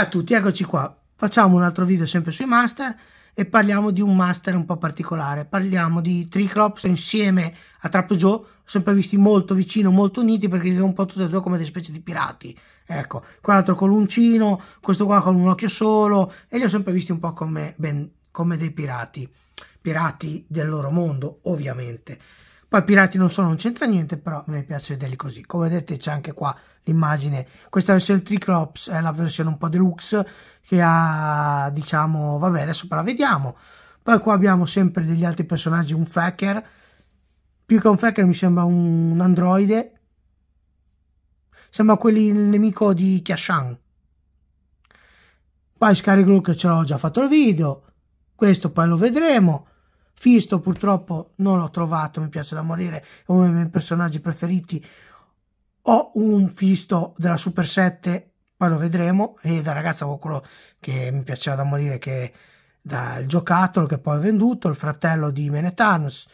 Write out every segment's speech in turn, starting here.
Ciao a tutti, eccoci qua. Facciamo un altro video sempre sui master e parliamo di un master un po' particolare. Parliamo di Triclops insieme a Trap Joe, sempre visti molto vicino, molto uniti perché vivono un po' tutti e due come delle specie di pirati. Ecco, quell'altro con l'uncino, questo qua con un occhio solo e li ho sempre visti un po' come, ben, come dei pirati. Pirati del loro mondo, ovviamente. Poi pirati non sono, non c'entra niente, però mi piace vederli così. Come vedete c'è anche qua l'immagine. Questa versione Triclops è la versione un po' deluxe che ha, diciamo, vabbè, adesso la vediamo. Poi qua abbiamo sempre degli altri personaggi, un Faker. Più che un Faker mi sembra un androide. Sembra quelli, il nemico di Kiashan. Poi Scariglu che ce l'ho già fatto il video. Questo poi lo vedremo. Fisto purtroppo non l'ho trovato, mi piace da morire, è uno dei miei personaggi preferiti. Ho un Fisto della Super 7, poi lo vedremo, e da ragazza ho quello che mi piaceva da morire, che dal giocattolo che poi ho venduto, il fratello di Menetanus,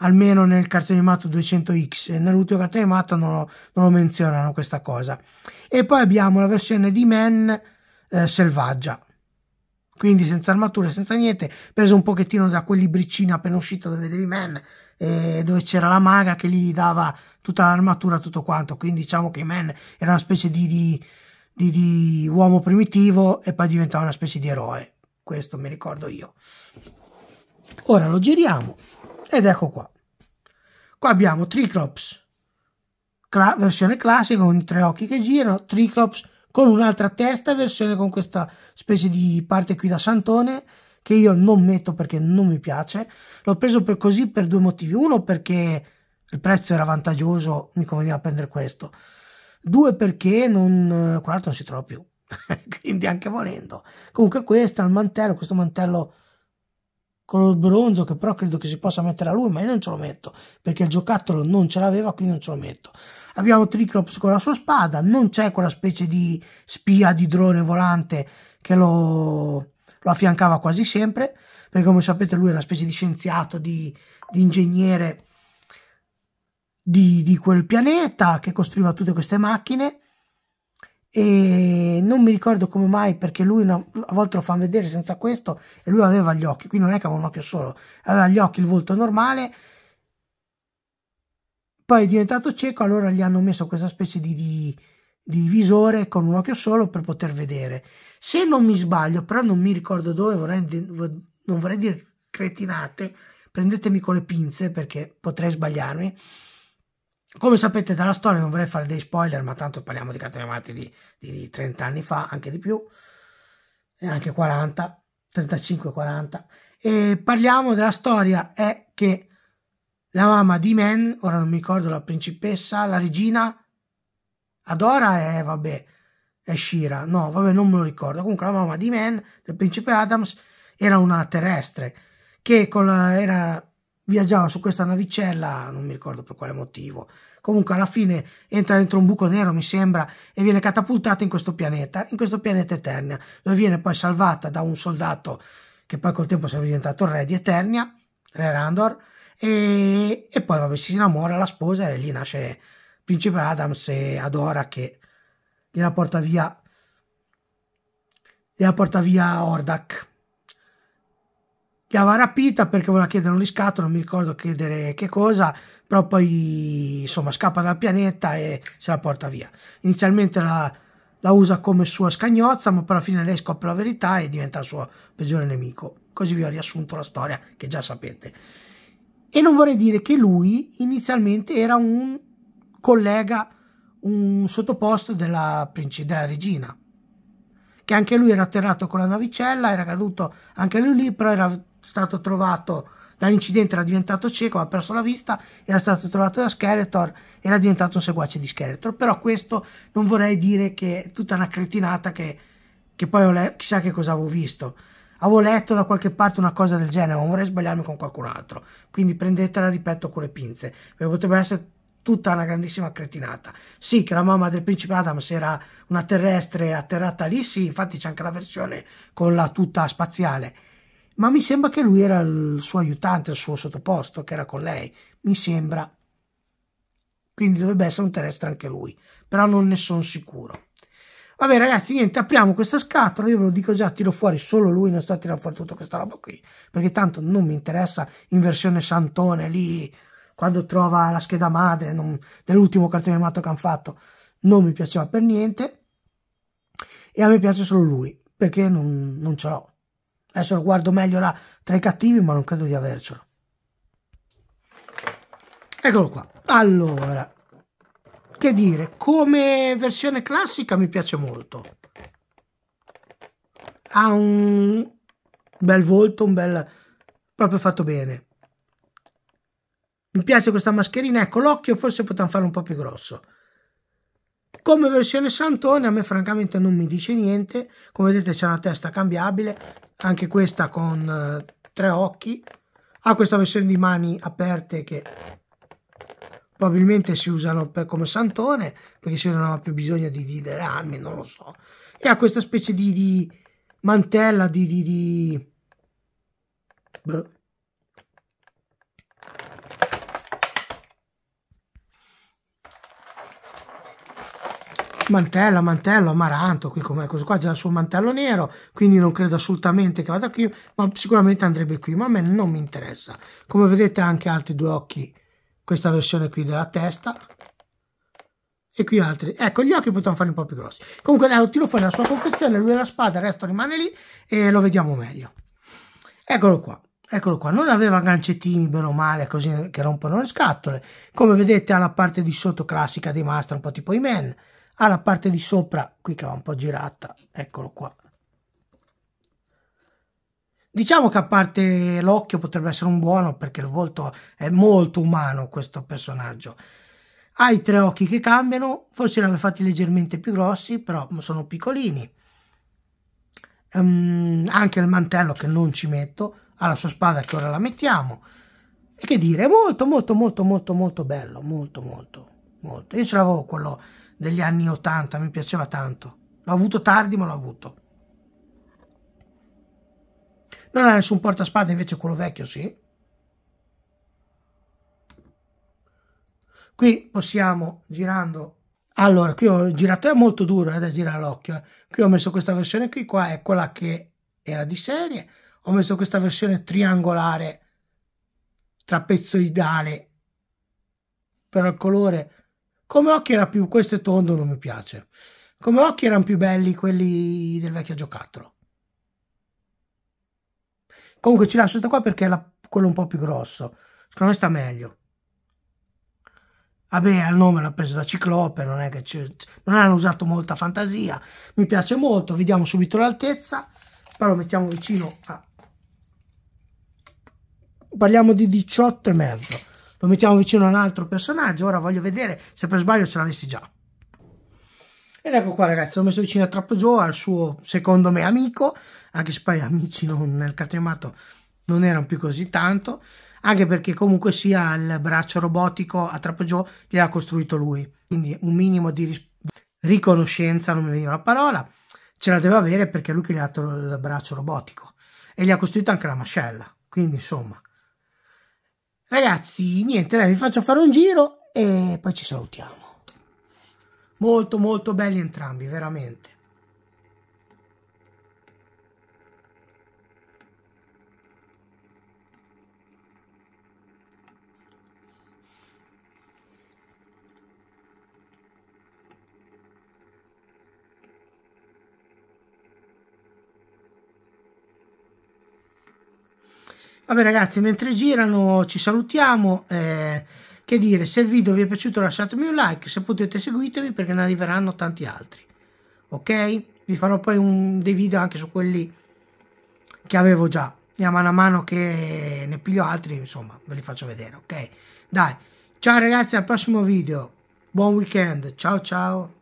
almeno nel cartone animato 200X, e nell'ultimo cartone animato non lo, non lo, menzionano questa cosa. E poi abbiamo la versione di Man eh, selvaggia, quindi senza armature, senza niente, preso un pochettino da quel libricino appena uscito dove vedevi Man, eh, dove c'era la maga che gli dava tutta l'armatura, tutto quanto, quindi diciamo che Man era una specie di, di, di, di uomo primitivo e poi diventava una specie di eroe, questo mi ricordo io. Ora lo giriamo ed ecco qua. Qua abbiamo Triclops, cla versione classica con i tre occhi che girano, Triclops con un'altra testa versione con questa specie di parte qui da santone che io non metto perché non mi piace. L'ho preso per così per due motivi. Uno perché il prezzo era vantaggioso mi conveniva prendere questo. Due perché non quell'altro non si trova più. Quindi anche volendo. Comunque questo è il mantello questo mantello color bronzo che però credo che si possa mettere a lui ma io non ce lo metto perché il giocattolo non ce l'aveva quindi non ce lo metto. Abbiamo Triclops con la sua spada non c'è quella specie di spia di drone volante che lo, lo affiancava quasi sempre perché come sapete lui è una specie di scienziato di, di ingegnere di, di quel pianeta che costruiva tutte queste macchine e non mi ricordo come mai perché lui una, a volte lo fanno vedere senza questo e lui aveva gli occhi, qui non è che aveva un occhio solo, aveva gli occhi, il volto normale. Poi è diventato cieco allora gli hanno messo questa specie di, di, di visore con un occhio solo per poter vedere. Se non mi sbaglio però non mi ricordo dove vorrei, non vorrei dire cretinate prendetemi con le pinze perché potrei sbagliarmi come sapete dalla storia non vorrei fare dei spoiler, ma tanto parliamo di cartoni animati di, di, di 30 anni fa, anche di più, e anche 40, 35-40. E parliamo della storia, è che la mamma di Men, ora non mi ricordo la principessa, la regina, Adora è, vabbè, è Shira, no, vabbè, non me lo ricordo. Comunque la mamma di Men, del principe Adams, era una terrestre, che la, era viaggiava su questa navicella, non mi ricordo per quale motivo. Comunque alla fine entra dentro un buco nero, mi sembra, e viene catapultata in questo pianeta, in questo pianeta Eternia, dove viene poi salvata da un soldato che poi col tempo sarebbe diventato re di Eternia, re Randor, e, e poi vabbè, si innamora la sposa e lì nasce Principe Adams e Adora che gliela porta via, gliela porta via Ordak che rapita perché voleva chiedere un riscatto, non mi ricordo chiedere che cosa, però poi insomma scappa dal pianeta e se la porta via. Inizialmente la, la usa come sua scagnozza, ma poi alla fine lei scopre la verità e diventa il suo peggiore nemico. Così vi ho riassunto la storia che già sapete. E non vorrei dire che lui inizialmente era un collega, un sottoposto della, della regina, che anche lui era atterrato con la navicella, era caduto anche lui lì, però era stato trovato dall'incidente era diventato cieco, ha perso la vista, era stato trovato da Skeletor, era diventato un seguace di Skeletor. Però questo non vorrei dire che è tutta una cretinata che, che poi ho letto, chissà che cosa avevo visto. Avevo letto da qualche parte una cosa del genere, ma vorrei sbagliarmi con qualcun altro. Quindi prendetela, ripeto, con le pinze, perché potrebbe essere tutta una grandissima cretinata. Sì, che la mamma del principe Adams era una terrestre atterrata lì, sì, infatti c'è anche la versione con la tuta spaziale ma mi sembra che lui era il suo aiutante, il suo sottoposto, che era con lei. Mi sembra. Quindi dovrebbe essere un terrestre anche lui, però non ne sono sicuro. Vabbè ragazzi, niente, apriamo questa scatola, io ve lo dico già, tiro fuori solo lui, non sto a tirare fuori tutta questa roba qui, perché tanto non mi interessa in versione santone lì, quando trova la scheda madre dell'ultimo cartone animato che hanno fatto, non mi piaceva per niente, e a me piace solo lui, perché non, non ce l'ho. Adesso lo guardo meglio là tra i cattivi, ma non credo di avercelo. Eccolo qua. Allora, che dire, come versione classica mi piace molto. Ha un bel volto, un bel... proprio fatto bene. Mi piace questa mascherina, ecco l'occhio forse potevano farlo un po' più grosso. Come versione Santone a me francamente non mi dice niente, come vedete c'è una testa cambiabile, anche questa con uh, tre occhi, ha questa versione di mani aperte che probabilmente si usano per, come santone perché si non ha più bisogno di, di delle armi, non lo so. E ha questa specie di, di mantella di... di, di... Boh. Mantella, mantello, amaranto, qui come questo qua già suo mantello nero, quindi non credo assolutamente che vada qui, ma sicuramente andrebbe qui, ma a me non mi interessa. Come vedete anche altri due occhi questa versione qui della testa e qui altri. Ecco gli occhi potevano fare un po' più grossi. Comunque dai, lo tiro fuori la sua confezione lui è la spada il resto rimane lì e lo vediamo meglio. Eccolo qua eccolo qua. Non aveva gancettini bene o male così che rompono le scatole. Come vedete ha la parte di sotto classica di Master un po' tipo i men ha la parte di sopra qui che va un po' girata eccolo qua Diciamo che a parte l'occhio potrebbe essere un buono perché il volto è molto umano questo personaggio. Ha i tre occhi che cambiano, forse li aveva fatti leggermente più grossi, però sono piccolini. Um, anche il mantello che non ci metto, ha la sua spada che ora la mettiamo. E che dire, molto molto molto molto molto bello, molto molto molto. Io ce l'avevo quello degli anni 80, mi piaceva tanto. L'ho avuto tardi ma l'ho avuto. Non ha nessun portaspada, invece quello vecchio sì. Qui possiamo, girando... Allora, qui ho girato, è molto duro eh, da girare l'occhio. Eh. Qui ho messo questa versione qui, qua è quella che era di serie. Ho messo questa versione triangolare, trapezoidale, però il colore... Come occhi era più... questo è tondo, non mi piace. Come occhi erano più belli quelli del vecchio giocattolo. Comunque ci lascio questo qua perché è la, quello un po' più grosso. Secondo me sta meglio. Vabbè, il nome l'ha preso da Ciclope, non è che non hanno usato molta fantasia. Mi piace molto, vediamo subito l'altezza. Poi lo mettiamo vicino a... Parliamo di 18 e mezzo. Lo mettiamo vicino a un altro personaggio. Ora voglio vedere se per sbaglio ce l'avessi già. Ed ecco qua ragazzi, l'ho messo vicino a Trappo Joe, al suo secondo me amico, anche se poi amici non, nel cartone animato non erano più così tanto, anche perché comunque sia il braccio robotico a Trappo Joe gliel'ha costruito lui, quindi un minimo di riconoscenza, non mi veniva la parola, ce la deve avere perché lui che gli ha dato il braccio robotico e gli ha costruito anche la mascella, quindi insomma. Ragazzi, niente, dai, vi faccio fare un giro e poi ci salutiamo. Molto molto belli entrambi veramente Vabbè ragazzi, mentre girano ci salutiamo. Eh, che dire, se il video vi è piaciuto lasciatemi un like, se potete seguitemi perché ne arriveranno tanti altri. Ok? Vi farò poi un, dei video anche su quelli che avevo già. E a mano a mano che ne piglio altri, insomma, ve li faccio vedere, ok? Dai, ciao ragazzi, al prossimo video. Buon weekend, ciao ciao.